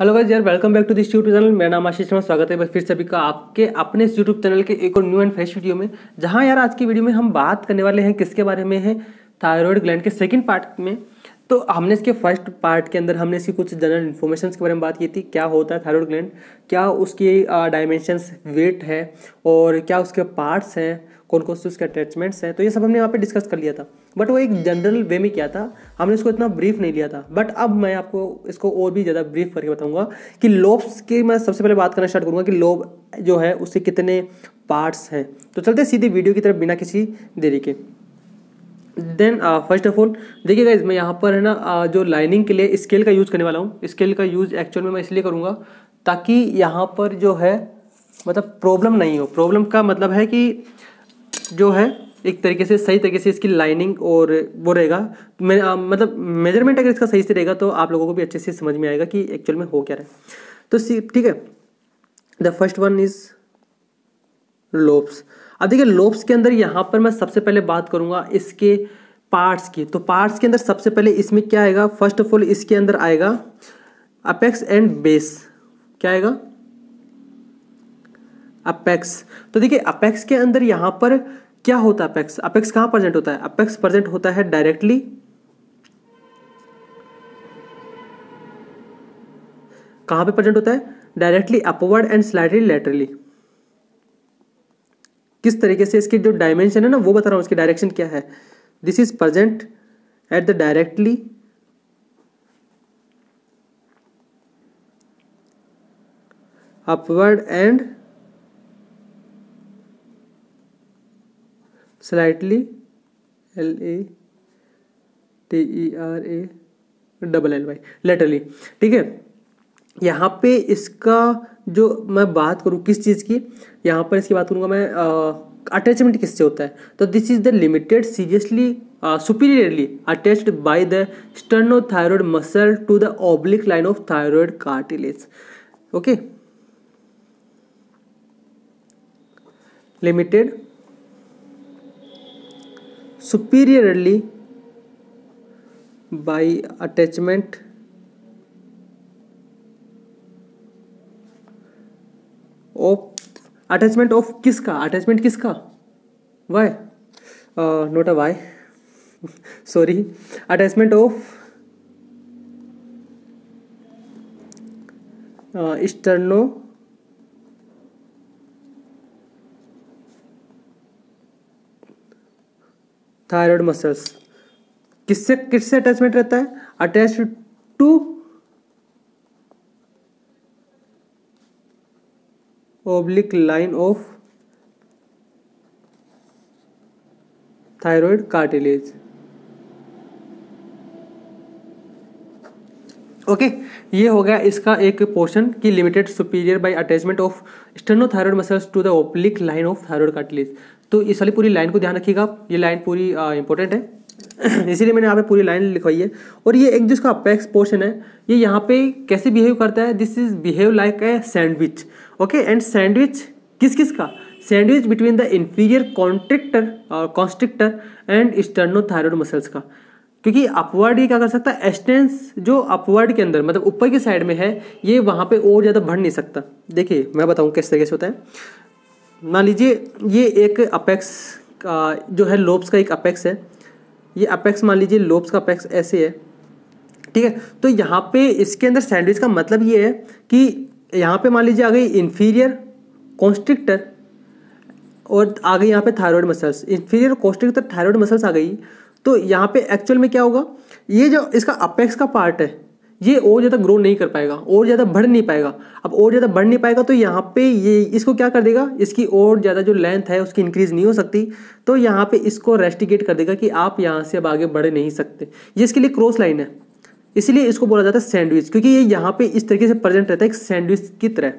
Hello guys यार welcome back to this YouTube channel मेरा नाम आशीष शर्मा स्वागत है बस फिर सभी का आपके अपने इस यूट्यूब चैनल के एक और न्यू एंड फ्रेश वीडियो में जहां यार आज की वीडियो में हम बात करने वाले हैं किसके बारे में है थायरॉयड ग्लैंड के सेकंड पार्ट में तो हमने इसके फर्स्ट पार्ट के अंदर हमने इसकी कुछ जनरल इन्फॉर्मेशन के बारे में बात की थी क्या होता है थायरॉयड ग्लैंड क्या उसकी डायमेंशंस वेट है और क्या उसके पार्ट्स हैं कौन कौन से उसके अटैचमेंट्स हैं तो ये सब हमने यहाँ पे डिस्कस कर लिया था बट वो एक जनरल वे में किया था हमने इसको इतना ब्रीफ नहीं लिया था बट अब मैं आपको इसको और भी ज़्यादा ब्रीफ करके बताऊँगा कि लोब्स की मैं सबसे पहले बात करना स्टार्ट करूँगा कि लोब जो है उससे कितने पार्ट्स हैं तो चलते सीधे वीडियो की तरफ बिना किसी देरी के देन फर्स्ट ऑफ ऑल देखिए गाइज मैं यहाँ पर है ना uh, जो लाइनिंग के लिए स्केल का यूज़ करने वाला हूँ स्केल का यूज़ एक्चुअल में मैं इसलिए करूँगा ताकि यहाँ पर जो है मतलब प्रॉब्लम नहीं हो प्रॉब्लम का मतलब है कि जो है एक तरीके से सही तरीके से इसकी लाइनिंग और वो रहेगा तो मैं मतलब मेजरमेंट अगर इसका सही से रहेगा तो आप लोगों को भी अच्छे से समझ में आएगा कि एक्चुअल में हो क्या रहा है तो ठीक है the first one is lobes अब देखिए लोब्स के अंदर यहाँ पर मैं सबसे पहले बात करूँगा इसके पार्ट्स की तो पार्ट्स के अंदर सबसे पहले इसमें क्या आएगा फर्स्ट ऑफ ऑल इसके अंदर आएगा अपेक्स एंड बेस क्या आएगा अपेक्स तो देखिए अपेक्स के अंदर यहां पर क्या होता है अपेक्स अपेक्स कहां प्रेजेंट होता है अपेक्स प्रेजेंट होता है डायरेक्टली कहां पे प्रेजेंट होता है directly upward and slightly laterally किस तरीके से इसकी जो डायमेंशन है ना वो बता रहा हूं इसकी डायरेक्शन क्या है this is present at the directly upward and slightly L A T E R A double L Y laterally ठीक है यहाँ पे इसका जो मैं बात करूँ किस चीज़ की यहाँ पर इसकी बात करूँगा मैं अटैचमेंट किससे होता है तो this is the limited seriously superiorly attached by the thyroid muscle to the oblique line of thyroid cartilage okay limited superiorly by attachment of attachment of किसका अटैचमेंट किसका why not a why sorry attachment of sternothyroid muscles किससे किससे attachment रहता है attach to oblique line of thyroid cartilage okay ये हो गया इसका एक पोर्शन की limited superior by attachment of sternothyroid muscles to the oblique line of thyroid cartilage तो इस वाली पूरी लाइन को ध्यान रखिएगा आप ये लाइन पूरी इंपॉर्टेंट है इसीलिए मैंने यहाँ पे पूरी लाइन लिखवाई है और ये एक जिसका अपेक्स पोर्शन है ये यहाँ पे कैसे बिहेव करता है this is behave like a sandwich okay and sandwich किस किस का sandwich between the inferior constrictor constrictor and sternothyroid muscles का क्योंकि अपवर्ड ये क्या कर सकता है एस्टेंस जो अपवर्ड के अंदर मतलब ऊपर की साइड में है ये वहाँ पे और ज़्यादा बढ़ नहीं सकता देखिए मैं बताऊँ किस तरीके से होता है मान लीजिए ये एक अपेक्स का जो है लोब्स का एक अपेक्स है ये अपेक्स मान लीजिए लोब्स का अपेक्स ऐसे है ठीक है तो यहाँ पे इसके अंदर सैंडविच का मतलब ये है कि यहाँ पे मान लीजिए आ गई इन्फीरियर कॉन्स्ट्रिक्टर और आ गई यहाँ पे thyroid muscles inferior constrictor thyroid muscles आ गई तो यहाँ पे एक्चुअल में क्या होगा ये जो इसका अपेक्स का पार्ट है ये और ज़्यादा ग्रो नहीं कर पाएगा और ज़्यादा बढ़ नहीं पाएगा अब और ज़्यादा बढ़ नहीं पाएगा तो यहाँ पे ये इसको क्या कर देगा इसकी और ज़्यादा जो लेंथ है उसकी इंक्रीज़ नहीं हो सकती तो यहाँ पे इसको रेस्टिगेट कर देगा कि आप यहाँ से अब आगे बढ़ नहीं सकते ये इसके लिए क्रॉस लाइन है इसीलिए इसको बोला जाता है सैंडविच क्योंकि ये यहाँ पे इस तरीके से प्रेजेंट रहता है एक सैंडविच की तरह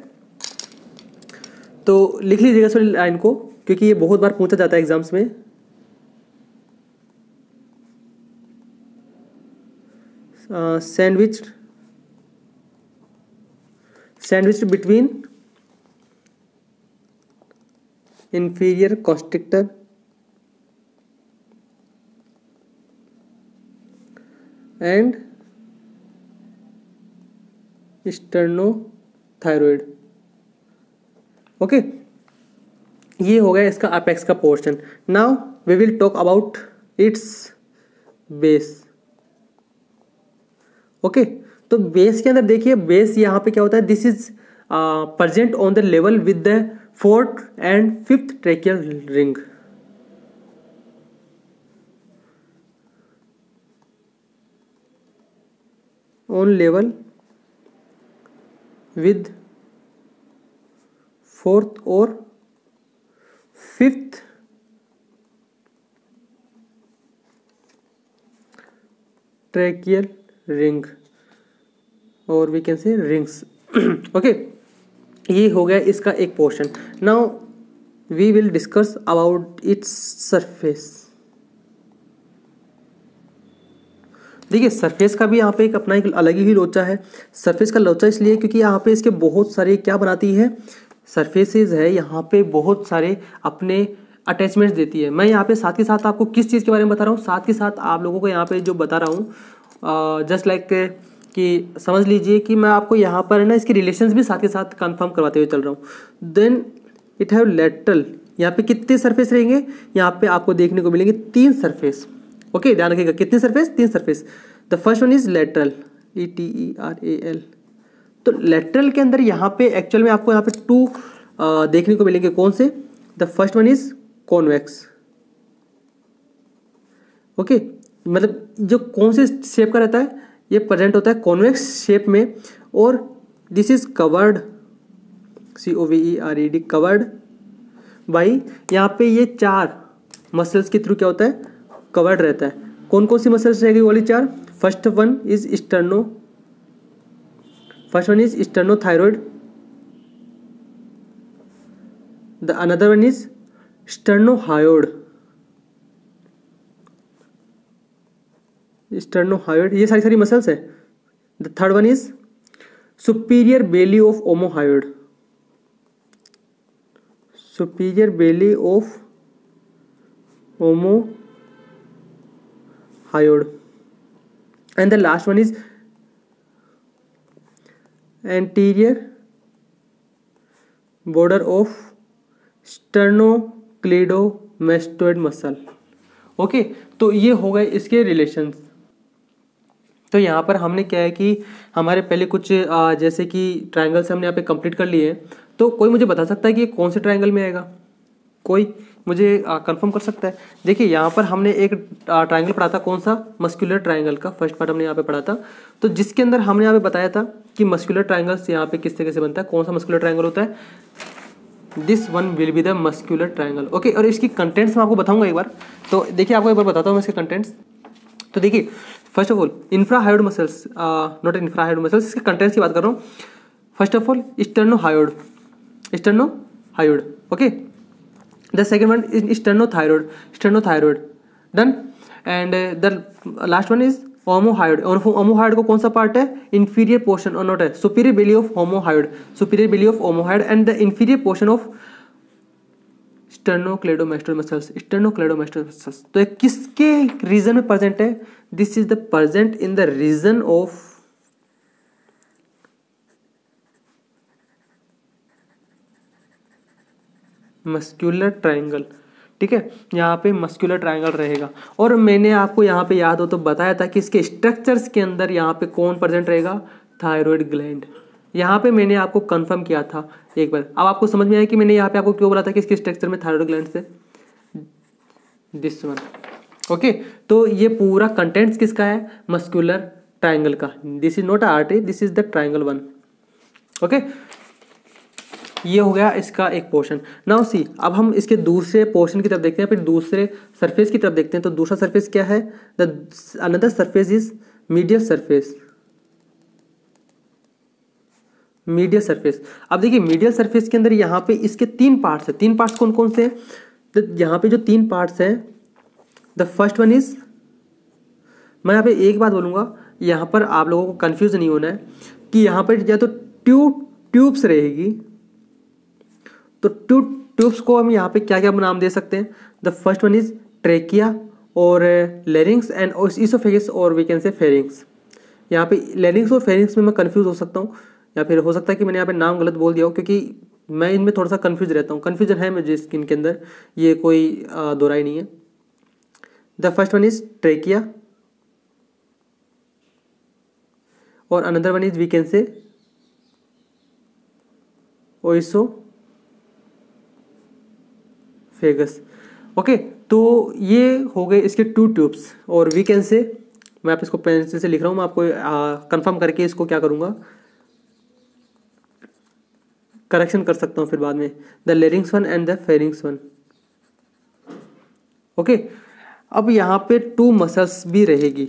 तो लिख लीजिएगा इस लाइन को क्योंकि ये बहुत बार पूछा जाता है एग्जाम्स में sandwich sandwich between inferior constrictor and sternothyroid okay ये हो गया इसका अपेक्स का portion now we will talk about its base okay तो बेस के अंदर देखिए बेस यहाँ पे क्या होता है this is present on the level with the fourth and fifth tracheal ring on level with fourth और फिफ्थ ट्रेकियल रिंग और we can say rings okay ये हो गया इसका एक portion now we will discuss about its surface देखिए surface का भी यहाँ पे एक अपना एक अलग ही लोचा है सरफेस का लोचा इसलिए क्योंकि यहाँ पे इसके बहुत सारे क्या बनाती है सरफेसेस है यहाँ पे बहुत सारे अपने अटैचमेंट्स देती है मैं यहाँ पे साथ के साथ आपको किस चीज़ के बारे में बता रहा हूँ साथ के साथ आप लोगों को यहाँ पे जो बता रहा हूँ जस्ट लाइक कि समझ लीजिए कि मैं आपको यहाँ पर है ना इसके रिलेशंस भी साथ के साथ कंफर्म करवाते हुए चल रहा हूँ देन इट हैव लेटरल यहाँ पे कितने सरफेस रहेंगे यहाँ पे आपको देखने को मिलेंगे तीन सरफेस ओके ध्यान रखिएगा कितने सरफेस तीन surface the first one is lateral E T E R A L तो लेटरल के अंदर यहाँ पे एक्चुअल में आपको यहाँ पे टू देखने को मिलेंगे कौन से the first one is convex okay मतलब जो कौन से शेप का रहता है ये प्रेजेंट होता है कॉन्वेक्स शेप में और this is covered C O V E R E D covered by यहाँ पे ये चार मसल्स के थ्रू क्या होता है कवर्ड रहता है कौन कौन सी मसल्स रहेगी वाली चार first one is sterno first one is sternothyroid the another one is sternohyoid sternohyoid ये सारी सारी मसल्स है the third one is superior belly of omohyoid superior belly of omo the last one is anterior border of sternocleidomastoid muscle okay तो ये हो गए इसके relations तो यहाँ पर हमने क्या है कि हमारे पहले कुछ आ, जैसे कि ट्राइंगल्स हमने यहाँ पे कंप्लीट कर लिए हैं तो कोई मुझे बता सकता है कि कौन से ट्राइंगल में आएगा कोई मुझे कंफर्म कर सकता है देखिए यहाँ पर हमने एक ट्राइंगल पढ़ा था कौन सा मस्कुलर ट्राइंगल का फर्स्ट पार्ट हमने यहाँ पे पढ़ा था तो जिसके अंदर हमने यहाँ पे बताया था कि मस्कुलर ट्राइंगल्स यहाँ पे किस तरीके से बनता है कौन सा मस्कुलर ट्राइंगल होता है this one will be the muscular triangle okay और इसकी कंटेंट्स मैं आपको बताऊंगा एक बार तो देखिए आपको एक बार बताता हूँ मैं इसके कंटेंट्स तो देखिए first of all infrahyoid muscles not infrahyoid muscles इसके कंटेंट्स की बात कर रहा हूँ first of all sterno sternohyoid okay the second one is sternothyroid done and the last one is omohyoid और होमोहाइड को कौन सा पार्ट है इन्फीरियर पोर्शन और नॉट है superior belly of omohyoid superior belly of omohyoid and the inferior portion of sternocleidomastoid muscles sternocleidomastoid muscles तो किसके region में प्रेजेंट है this is the present in the region of muscular triangle ठीक है यहाँ पे मस्कुलर ट्रायंगल रहेगा और मैंने आपको यहाँ पे याद हो तो बताया था कि इसके स्ट्रक्चर्स के अंदर यहाँ पे कौन प्रेजेंट रहेगा थायराइड ग्लैंड यहाँ पे मैंने आपको कंफर्म किया था एक बार अब आपको समझ में आया कि मैंने यहाँ पे आपको क्यों बोला था कि इसके स्ट्रक्चर में थायरोइड ग्लैंड से दिस वन ओके तो ये पूरा कंटेंट्स किसका है मस्कुलर ट्राइंगल का this is not artery this is the triangle one okay ये हो गया इसका एक पोर्शन नाउ सी अब हम इसके दूसरे पोर्शन की तरफ देखते हैं फिर दूसरे सरफेस की तरफ देखते हैं तो दूसरा सरफेस क्या है the another surface is medial surface medial surface अब देखिए मीडियल सरफेस के अंदर यहाँ पे इसके तीन पार्ट्स हैं तीन पार्ट्स कौन कौन से हैं तो यहाँ पे जो तीन पार्ट्स हैं द फर्स्ट वन इज मैं यहाँ पे एक बात बोलूँगा यहाँ पर आप लोगों को कन्फ्यूज नहीं होना है कि यहाँ पर या तो ट्यूब ट्यूब्स रहेगी तो ट्यूब ट्यूब्स को हम यहाँ पे क्या क्या नाम दे सकते हैं the first one is trachea और लेरिंग्स एंड इसोफेगस और वी कैन से फेरिंग्स यहाँ पे लेरिंग्स और फेरिंग्स में मैं कन्फ्यूज़ हो सकता हूँ या फिर हो सकता है कि मैंने यहाँ पे नाम गलत बोल दिया हो क्योंकि मैं इनमें थोड़ा सा कन्फ्यूज रहता हूँ कन्फ्यूजन है मुझे स्किन के अंदर ये कोई दोराई नहीं है the first one is trachea और another one is we can say oesophagus okay तो ये हो गए इसके टू ट्यूब्स और वी कैन से मैं आप इसको पेंसिल से लिख रहा हूँ मैं आपको कंफर्म करके इसको क्या करूँगा करेक्शन कर सकता हूँ फिर बाद में the larynx one and the pharynx one okay अब यहाँ पे टू मसल्स भी रहेगी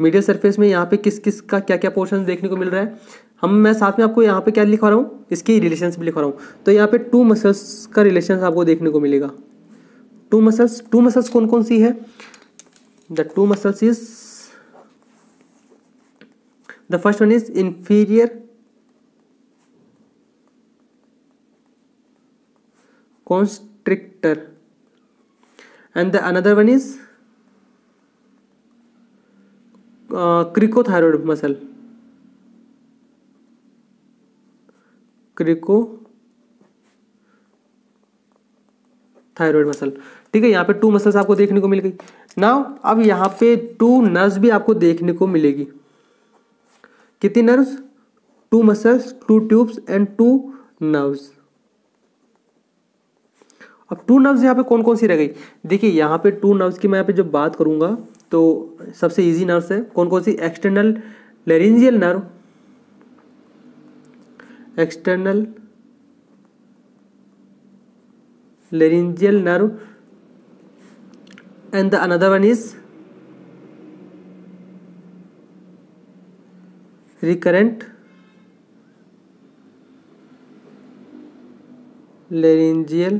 मीडियल सरफेस में यहाँ पे किस किस का क्या क्या पोर्शन देखने को मिल रहा है हम मैं साथ में आपको यहाँ पे क्या लिखवा रहा हूँ इसकी रिलेशन भी लिखवा रहा हूँ तो यहाँ पे टू मसल्स का रिलेशन आपको देखने को मिलेगा टू मसल्स टू मसल्स कौन कौन सी है the two muscles is the first one is inferior constrictor and the another one is uh, cricothyroid muscle cricothyroid muscle ठीक है यहाँ पे टू मसल्स आपको देखने को मिल गई नाउ अब यहाँ पे टू नर्व्स भी आपको देखने को मिलेगी कितनी nerves two muscles two tubes and two nerves अब टू नर्व्स यहाँ पे कौन कौन सी रह गई देखिए यहाँ पे टू नर्व्स की मैं यहाँ पे जब बात करूँगा तो सबसे इजी नर्व्स है कौन कौन सी external laryngeal nerve external laryngeal nerve and the another one is recurrent laryngeal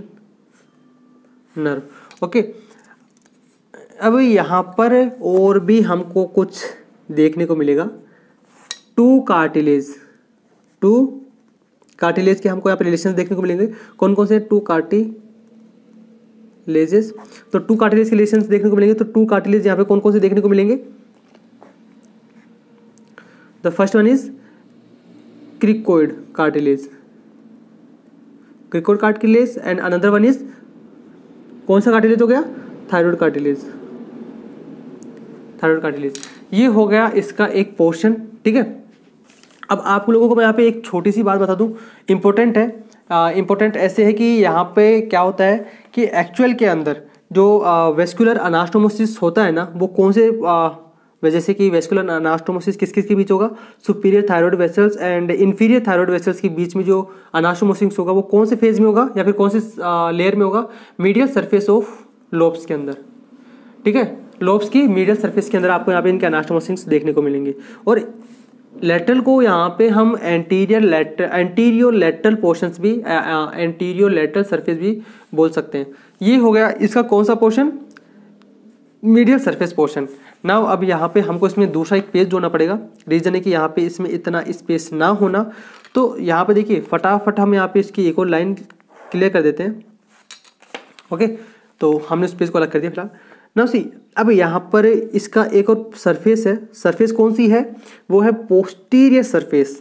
nerve okay अब यहाँ पर और भी हमको कुछ देखने को मिलेगा टू कार्टिलेज टू कार्टिलेज के हमको यहाँ पर रिलेशन देखने को मिलेंगे कौन कौन से टू कार्टी लेजेस तो टू कार्टिलेज के रिलेशन देखने को मिलेंगे तो टू कार्टिलेज यहाँ पे कौन कौन से देखने को मिलेंगे the first one is cricoid cartilage cricoid cartilage and another one is कौन सा कार्टिलेज हो गया थायरॉयड कार्टिलेज थायरॉयड कार्टिलेज ये हो गया इसका एक पोर्शन ठीक है अब आप लोगों को मैं यहाँ पे एक छोटी सी बात बता दूँ इम्पोर्टेंट है इम्पोर्टेंट ऐसे है कि यहाँ पे क्या होता है कि एक्चुअल के अंदर जो वेस्कुलर अनास्टोमोसिस होता है ना वो कौन से आ, जैसे कि वेस्कुलर अनास्टोमोसिस किस किस के बीच होगा superior thyroid vessels and inferior thyroid vessels के बीच में जो अनास्टोमोसिस होगा वो कौन से फेज में होगा या फिर कौन से लेयर में होगा मीडियल सरफेस ऑफ लोब्स के अंदर ठीक है लोब्स की मीडियल सरफेस के अंदर आपको यहाँ पे इनके अनास्टोमोसिस देखने को मिलेंगे और लेटरल को यहाँ पे हम anterior letter anterolateral portions भी एंटीरियो लेटरल सरफेस भी बोल सकते हैं ये हो गया इसका कौन सा पोर्शन मीडियल सरफेस पोर्शन ना अब यहाँ पे हमको इसमें दूसरा एक पेज जोड़ना पड़ेगा रीज़न है कि यहाँ पे इसमें इतना स्पेस ना होना तो यहाँ पे देखिए फटाफट हम यहाँ पे इसकी एक और लाइन क्लियर कर देते हैं ओके तो हमने इस पेज को अलग कर दिया फिलहाल ना सी अब यहाँ पर इसका एक और सरफेस है सरफेस कौन सी है वो है posterior surface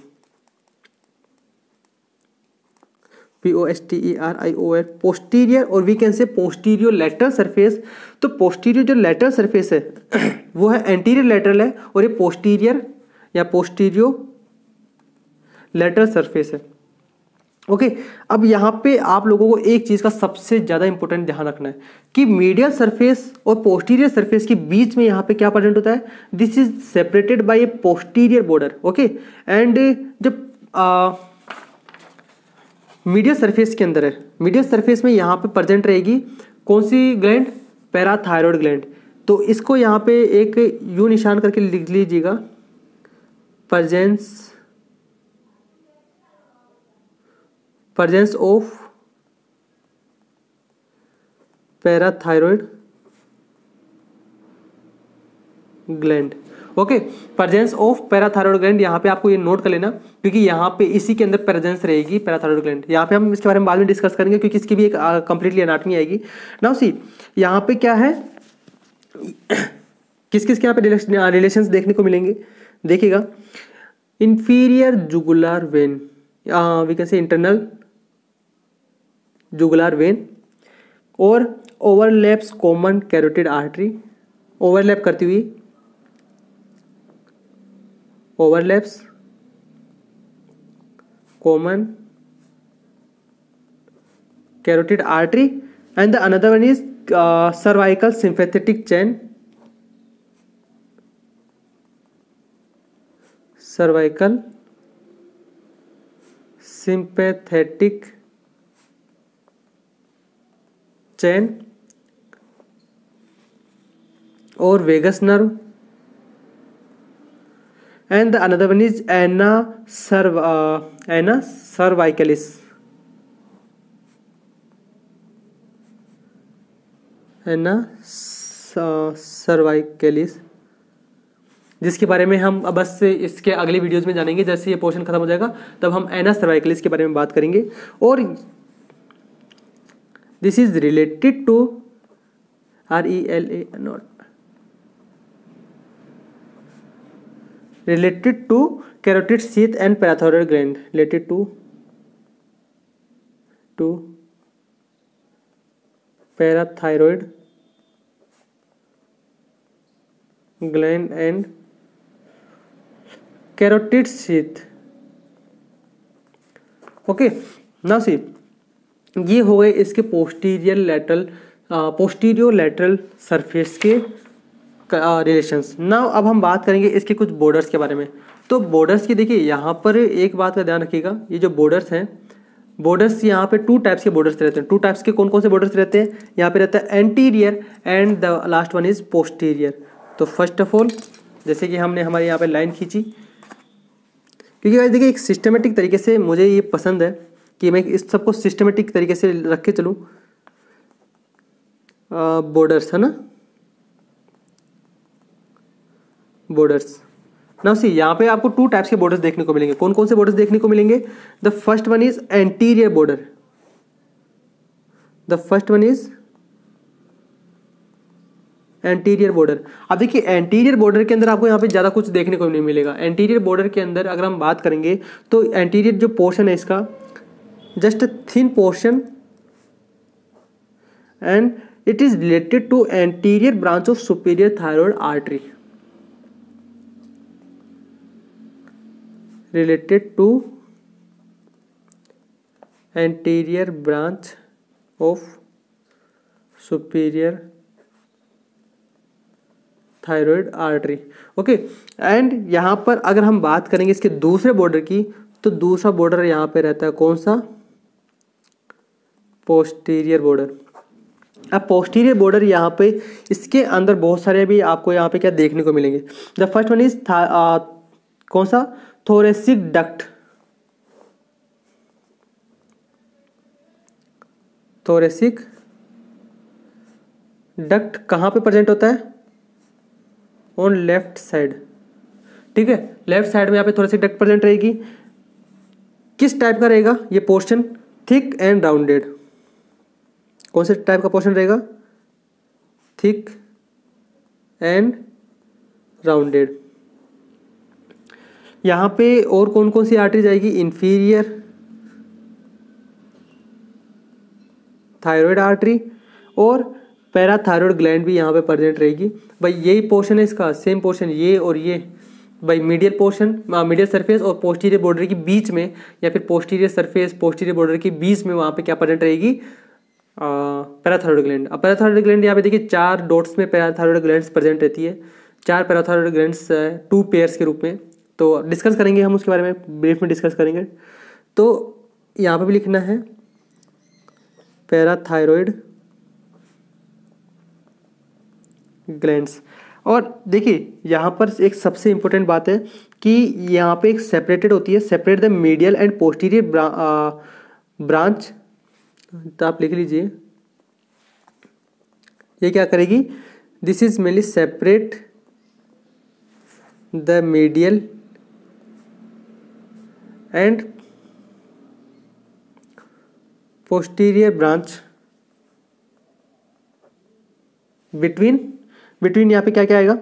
P O S T E R I O L posterior और we can say posterolateral surface तो पोस्टीरियर जो लेटरल सरफेस है वो है एंटीरियर लेटरल है और ये पोस्टीरियर या पोस्टीरियो लेटरल सरफेस है ओके okay, अब यहाँ पे आप लोगों को एक चीज़ का सबसे ज़्यादा इंपॉर्टेंट ध्यान रखना है कि मीडियल सरफेस और पोस्टीरियर सरफेस के बीच में यहाँ पे क्या प्रेजेंट होता है this is separated by a posterior border okay and जब मीडियल सरफेस के अंदर है मीडियल सरफेस में यहाँ पे प्रेजेंट रहेगी कौन सी ग्लैंड पैराथायरॉयड ग्लैंड तो इसको यहाँ पे एक यू निशान करके लिख लीजिएगा presence presence of parathyroid gland okay presence of parathyroid gland यहाँ पे आपको ये नोट कर लेना क्योंकि यहाँ पे इसी के अंदर प्रेजेंस रहेगी पैराथायरॉयड ग्लैंड यहाँ पे हम इसके बारे में बाद में डिस्कस करेंगे क्योंकि इसकी भी एक कंप्लीटली अनाटमी आएगी नाउ सी यहाँ पे क्या है किस किस के यहाँ पे रिलेशन देखने को मिलेंगे देखिएगा inferior jugular vein we can say internal jugular vein और overlaps common carotid artery overlap करती हुई overlaps, common carotid artery, and the another one is uh, cervical sympathetic chain. Cervical sympathetic chain or vagus nerve. And the another one is anna serv uh, anna cervicalis uh, जिसके बारे में हम बस इसके अगले videos में जानेंगे जैसे ये पोर्शन खत्म हो जाएगा तब हम एना सर्वाइकलिस के बारे में बात करेंगे और this is related to R E L A not related to carotid sheath and parathyroid gland related to to parathyroid gland and carotid sheath okay ना सी ये हो गए इसके posterior lateral posterior lateral surface के रिलेशंस ना अब हम बात करेंगे इसके कुछ बॉर्डर्स के बारे में तो बॉर्डर्स की देखिए यहाँ पर एक बात का ध्यान रखिएगा ये जो बॉर्डर्स हैं बॉर्डर्स यहाँ पे टू टाइप्स के बॉर्डर्स रहते हैं टू टाइप्स के कौन कौन से बॉर्डर्स रहते हैं यहाँ पे रहता है anterior and the last one is posterior तो फर्स्ट ऑफ ऑल जैसे कि हमने हमारे यहाँ पे लाइन खींची क्योंकि भाई देखिए एक सिस्टमेटिक तरीके से मुझे ये पसंद है कि मैं इस सबको सिस्टमेटिक तरीके से रख के चलूँ बॉर्डर्स है ना बॉर्डर्स नाउ सी यहाँ पे आपको टू टाइप्स के बॉर्डर्स देखने को मिलेंगे कौन कौन से बॉर्डर्स देखने को मिलेंगे the first one is anterior border the first one is anterior border अब देखिए एंटीरियर बॉर्डर के अंदर आपको यहाँ पे ज़्यादा कुछ देखने को नहीं मिलेगा एंटीरियर बॉर्डर के अंदर अगर हम बात करेंगे तो एंटीरियर जो पोर्शन है इसका just thin portion and it is related to anterior branch of superior thyroid artery related to anterior branch of superior thyroid artery okay and यहाँ पर अगर हम बात करेंगे इसके दूसरे बॉर्डर की तो दूसरा बॉर्डर यहाँ पे रहता है कौन सा पोस्टीरियर बॉर्डर अब पोस्टीरियर बॉर्डर यहाँ पे इसके अंदर बहुत सारे भी आपको यहाँ पे क्या देखने को मिलेंगे द फर्स्ट वन इज कौन सा थोरेसिक डक्ट थोरेसिक डक्ट कहां पे प्रेजेंट होता है ऑन लेफ्ट साइड ठीक है लेफ्ट साइड में यहां पे थोरेसिक डक्ट प्रेजेंट रहेगी किस टाइप का रहेगा ये पोर्शन थिक एंड राउंडेड कौन से टाइप का पोर्शन रहेगा थिक एंड राउंडेड यहाँ पे और कौन कौन सी आर्टरी जाएगी इन्फीरियर थायराइड आर्टरी और पैराथायरॉयड ग्लैंड भी यहाँ पे प्रेजेंट रहेगी भाई यही पोर्शन है इसका सेम पोर्शन ये और ये भाई मीडियल पोर्शन मीडियल सरफेस और पोस्टीरियर बॉर्डर के बीच में या फिर पोस्टीरियर सरफेस पोस्टीरियर बॉर्डर के बीच में वहाँ पे क्या प्रेजेंट रहेगी पैराथायरॉयड ग्लैंड अब पैराथायरॉयड ग्लैंड यहाँ पे देखिए चार डॉट्स में पैराथायरॉयड ग्लैंड प्रेजेंट रहती है चार पैराथायरॉयड ग्लैंड टू पेयर्स के रूप में तो डिस्कस करेंगे हम उसके बारे में ब्रीफ में डिस्कस करेंगे तो यहाँ पे भी लिखना है पैराथायरॉयड ग्लैंड्स और देखिए यहाँ पर एक सबसे इम्पोर्टेंट बात है कि यहाँ पे एक सेपरेटेड होती है separate the medial and posterior branch तो आप लिख लीजिए ये क्या करेगी this is mainly separate the medial and posterior branch between between यहाँ पे क्या क्या आएगा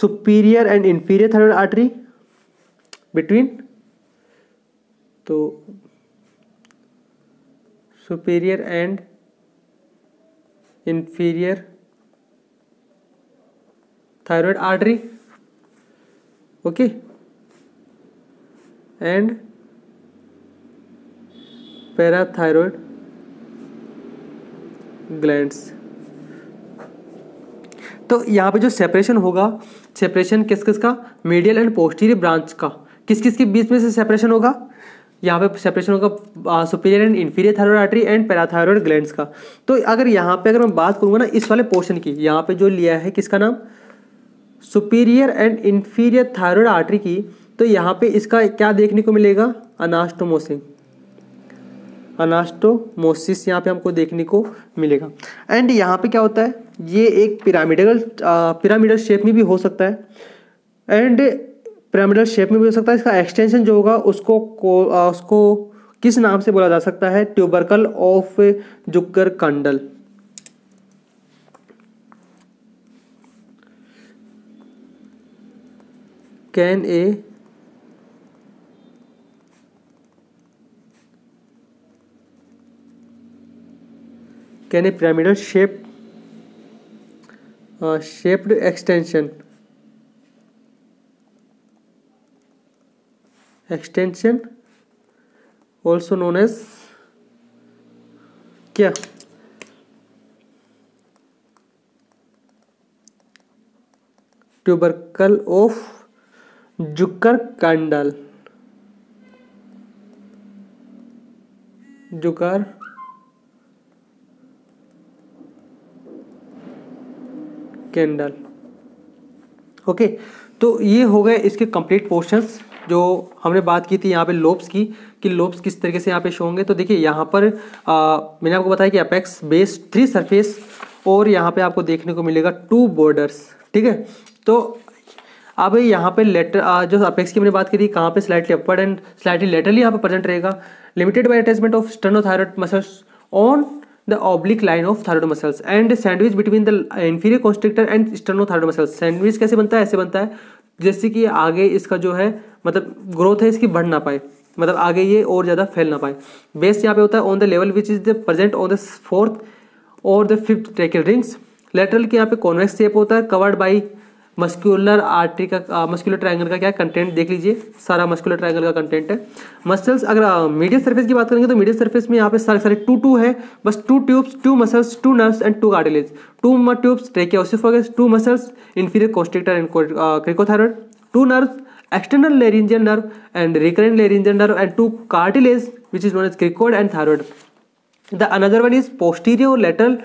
superior and inferior thyroid artery between तो superior and inferior thyroid artery okay and parathyroid glands तो यहाँ पे जो सेपरेशन होगा सेपरेशन किस किस का मीडियल एंड पोस्टीरियर ब्रांच का किस किस के बीच में से सेपरेशन होगा यहाँ पे सेपरेशन होगा superior and inferior thyroid artery and parathyroid glands का तो अगर यहाँ पे अगर मैं बात करूँगा ना इस वाले पोर्शन की यहाँ पे जो लिया है किसका नाम superior and inferior thyroid artery की तो यहाँ पे इसका क्या देखने को मिलेगा अनास्टोमोसिंग अनास्टोमोसिस यहाँ पे हमको देखने को मिलेगा एंड यहाँ पे क्या होता है ये एक पिरामिडल पिरामिडल शेप में भी हो सकता है एंड पिरामिडल शेप में भी हो सकता है इसका एक्सटेंशन जो होगा उसको को, आ, उसको किस नाम से बोला जा सकता है tubercle of Zuckerkandl can a can a pyramidal shape shaped extension extension also known as क्या tubercle of Zuckerkandl Zuckerkandl okay तो ये हो गए इसके कंप्लीट पोर्शंस जो हमने बात की थी यहाँ पे लोब्स की कि लोब्स किस तरीके से यहाँ पे शो होंगे तो देखिए यहाँ पर आ, मैंने आपको बताया कि अपेक्स बेस थ्री सरफेस और यहाँ पे आपको देखने को मिलेगा टू बॉर्डर्स ठीक है तो अब यहाँ पे लेटर जो अपेक्स की मैंने बात करी कहाँ पे slightly upward and slightly laterally यहाँ पे प्रेजेंट रहेगा limited by attachment of sternothyroid muscles on the oblique line of thyroid muscles and sandwich between the inferior constrictor and sternal thyroid muscles sandwich कैसे बनता है ऐसे बनता है जैसे कि आगे इसका जो है मतलब ग्रोथ है इसकी बढ़ ना पाए मतलब आगे ये और ज़्यादा फैल ना पाए बेस यहाँ पे होता है on the level which is the present on the fourth और the fifth tracheal rings lateral के यहाँ पे कॉन्वेक्स शेप होता है कवर्ड बाई मस्कुलर आर्टरी का मस्कुलर ट्रायंगल का क्या कंटेंट देख लीजिए सारा मस्कुलर ट्रायंगल का कंटेंट है मसल्स अगर मीडियल सरफेस की बात करेंगे तो मीडियल सरफेस में यहाँ पे सारे सारे टू टू है बस two tubes two muscles two nerves and two cartilage two tubes tracheoesophagus two muscles inferior constrictor and cricothyroid two nerves external laryngeal nerve and recurrent laryngeal nerve and two cartilage which is known as cricoid and thyroid the another one is posterior lateral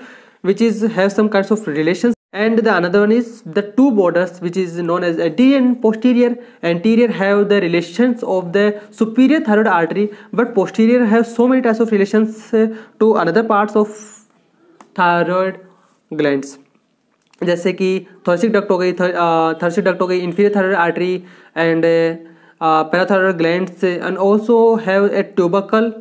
which is have some kinds of relation and the another one is the two borders which is known as anterior and posterior anterior have the relations of the superior thyroid artery but posterior have so many types of relations uh, to another parts of thyroid glands जैसे कि थोरसिक duct हो गई thoracic duct हो गई inferior thyroid artery and parathyroid glands and also have a tubercle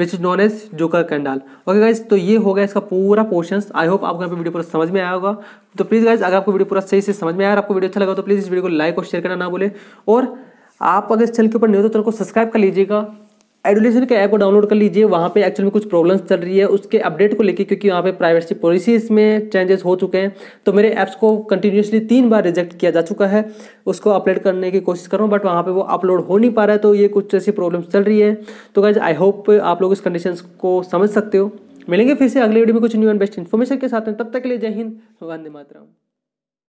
which is known as Zuckerkandl okay guys तो ये होगा इसका पूरा पोर्शन आई होप आपको यहाँ पे वीडियो पूरा समझ में आया होगा तो प्लीज़ गाइज अगर आपको वीडियो पूरा सही से समझ में आया आपको वीडियो अच्छा लगा तो प्लीज़ इस वीडियो को लाइक और शेयर करना ना बोले और आप अगर इस चैनल के ऊपर नहीं तो चैनल को सब्सक्राइब कर लीजिएगा एडुलेशन के ऐप को डाउनलोड कर लीजिए वहाँ पे एक्चुअल में कुछ प्रॉब्लम्स चल रही है उसके अपडेट को लेके क्योंकि वहाँ पे प्राइवेसी पॉलिसीज में चेंजेस हो चुके हैं तो मेरे ऐप्स को कंटिन्यूसली तीन बार रिजेक्ट किया जा चुका है उसको अपलोड करने की कोशिश कर रहा हूँ बट वहाँ पे वो अपलोड हो नहीं पा रहा है तो ये कुछ ऐसी प्रॉब्लम्स चल रही है तो गाइज आई होप आप लोग इस कंडीशन को समझ सकते हो मिलेंगे फिर से अगले वीडियो में कुछ न्यू एंड बेस्ट इन्फॉर्मेशन के साथ तब तक के लिए जय हिंद वंदे मातरम